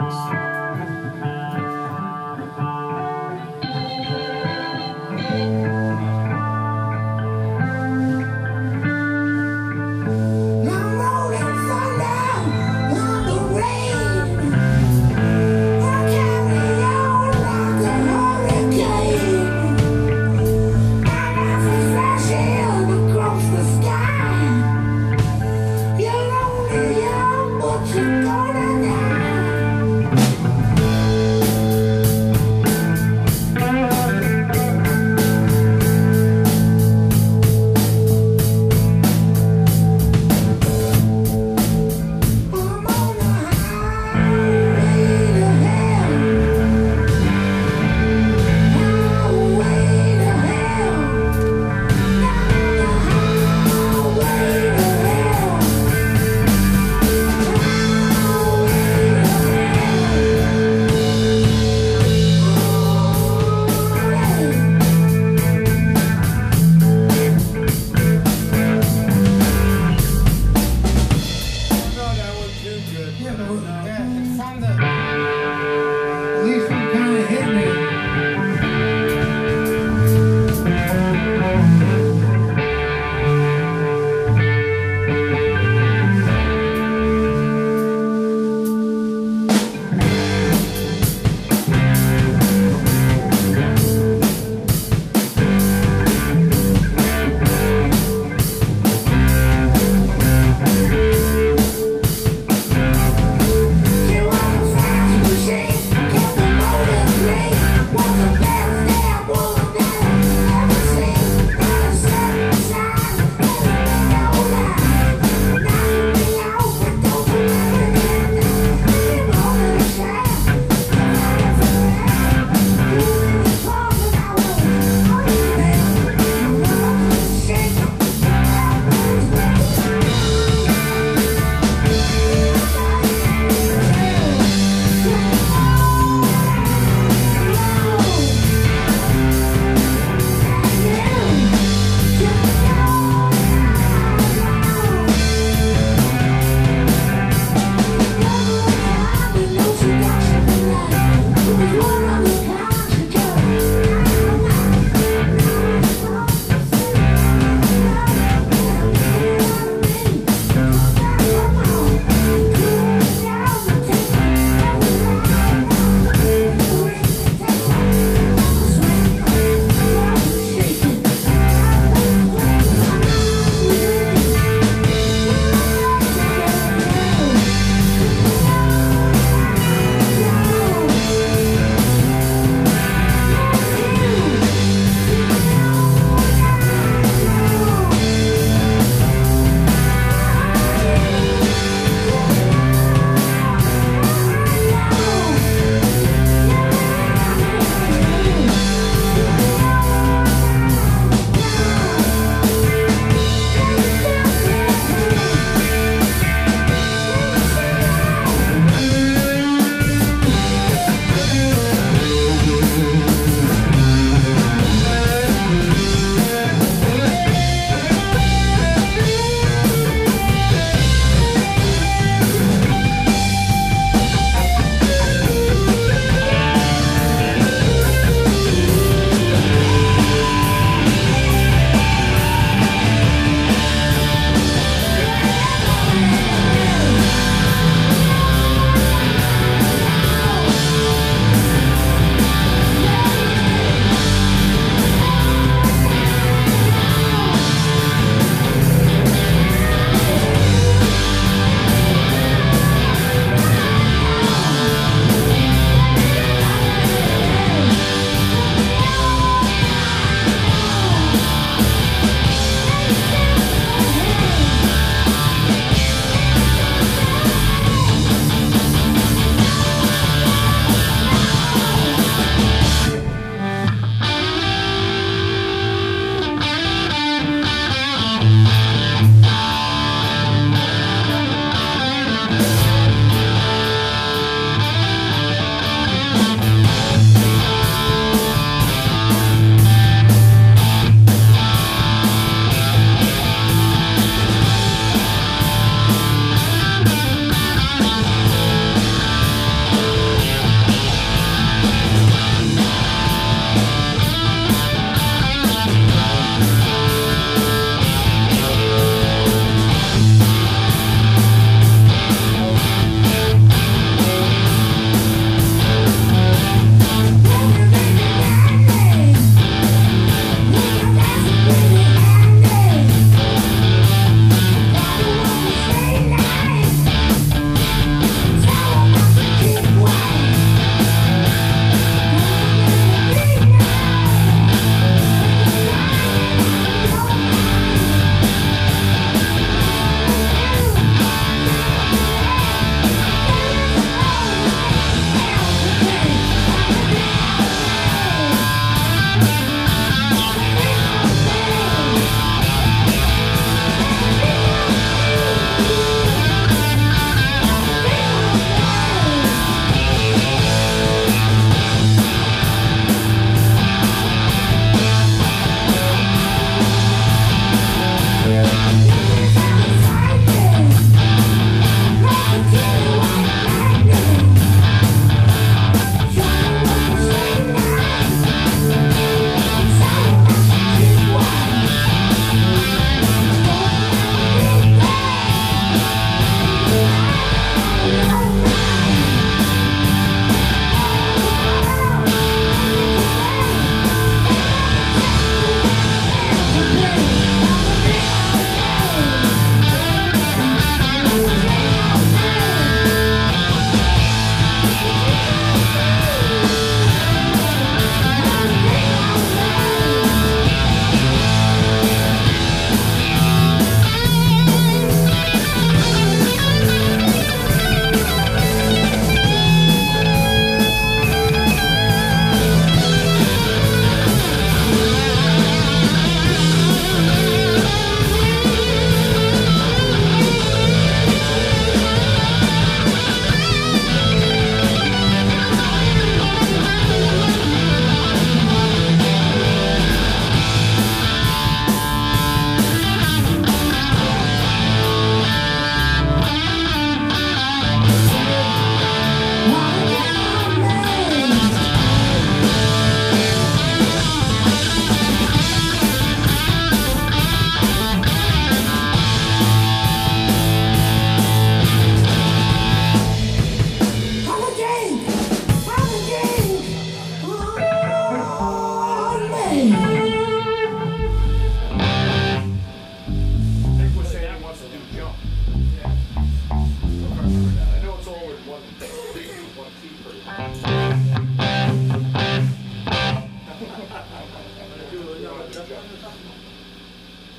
I'm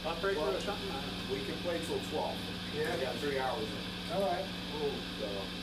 Operator well, something? We can play till 12. Yeah. We got three hours in. All right. Oh, uh,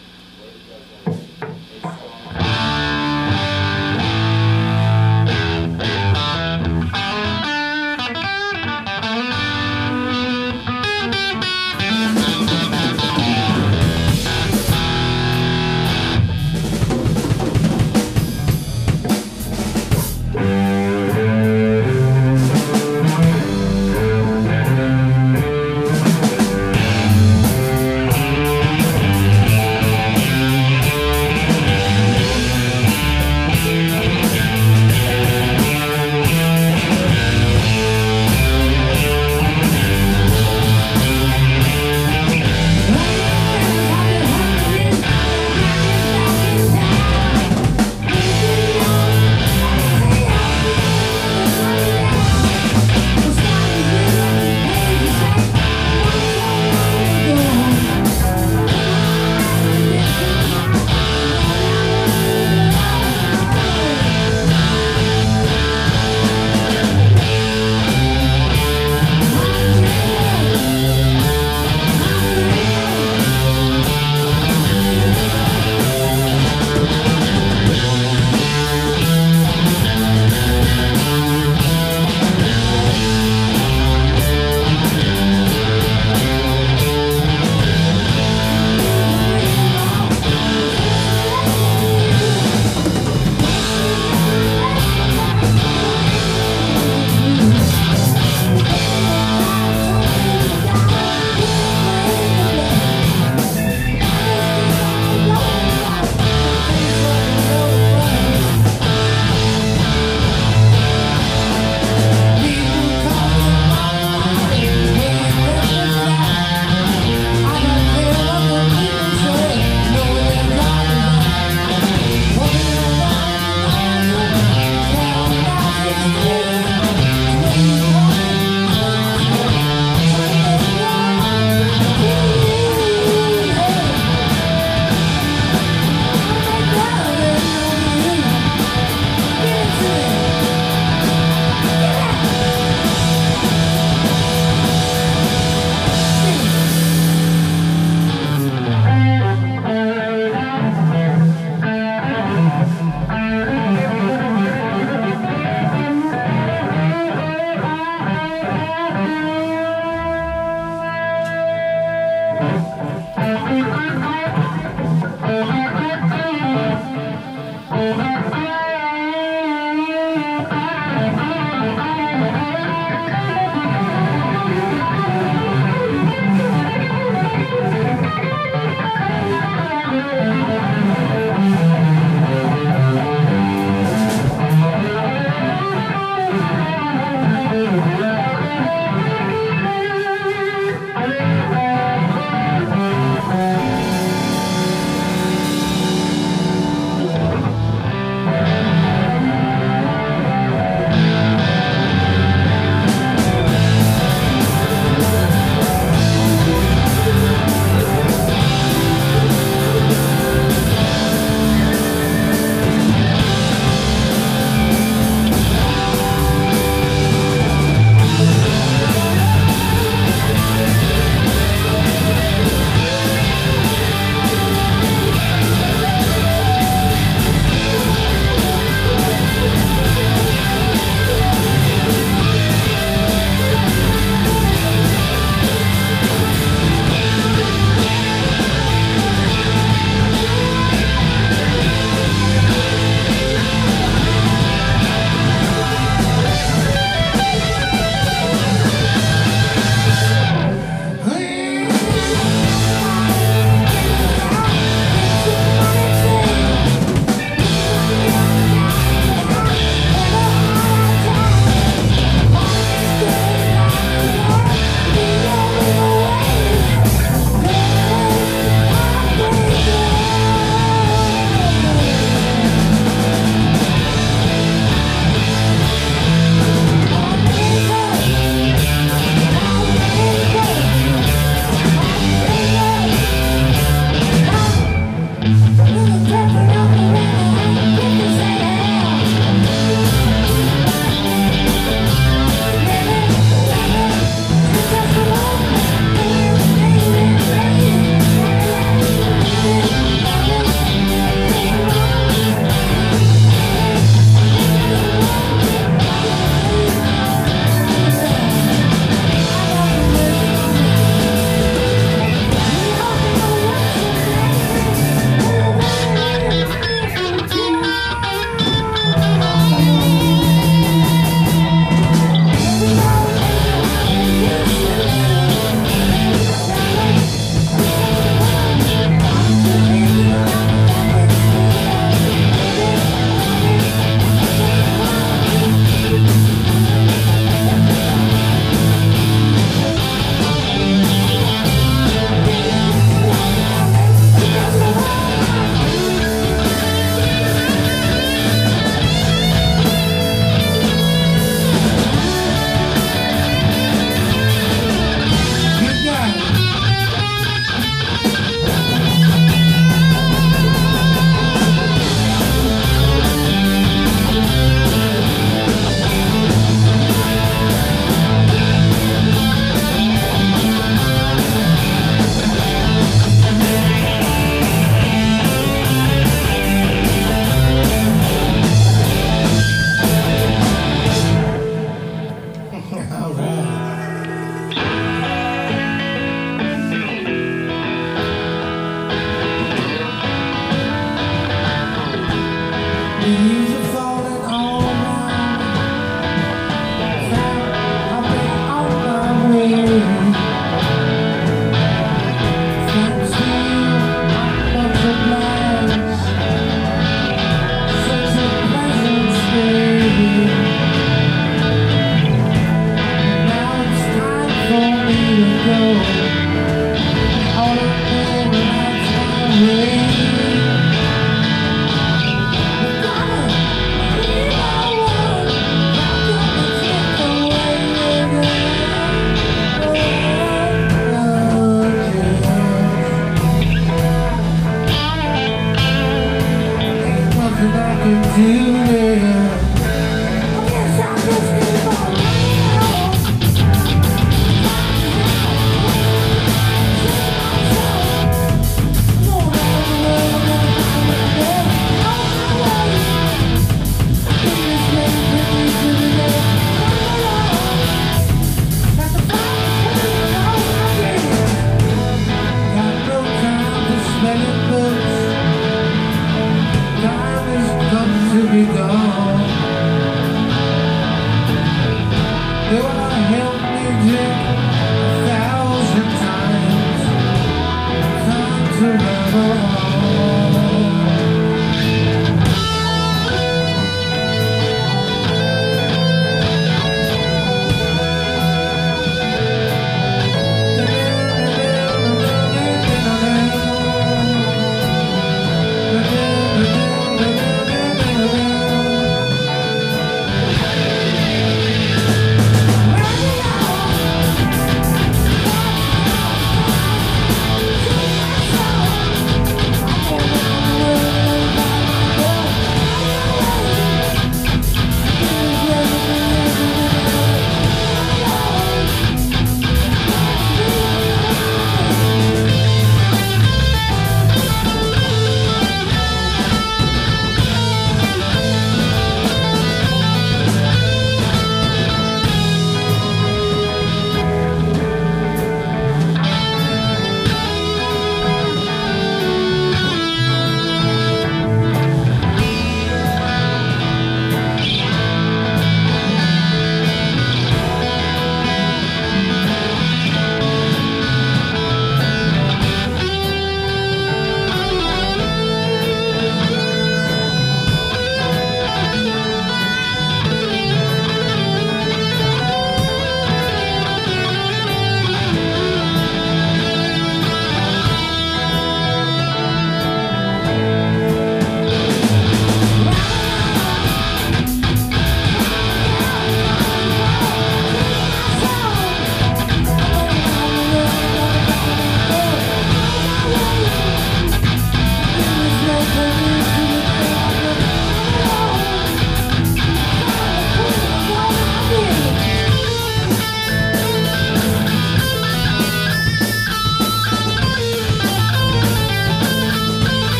you.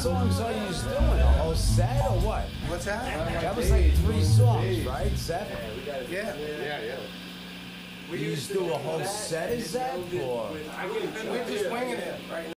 Songs are you doing? A whole set or what? What's that? That was like three songs, right? Zep? Yeah. Yeah, yeah, yeah. You just do a whole set of Zep or? We're just winging it right now.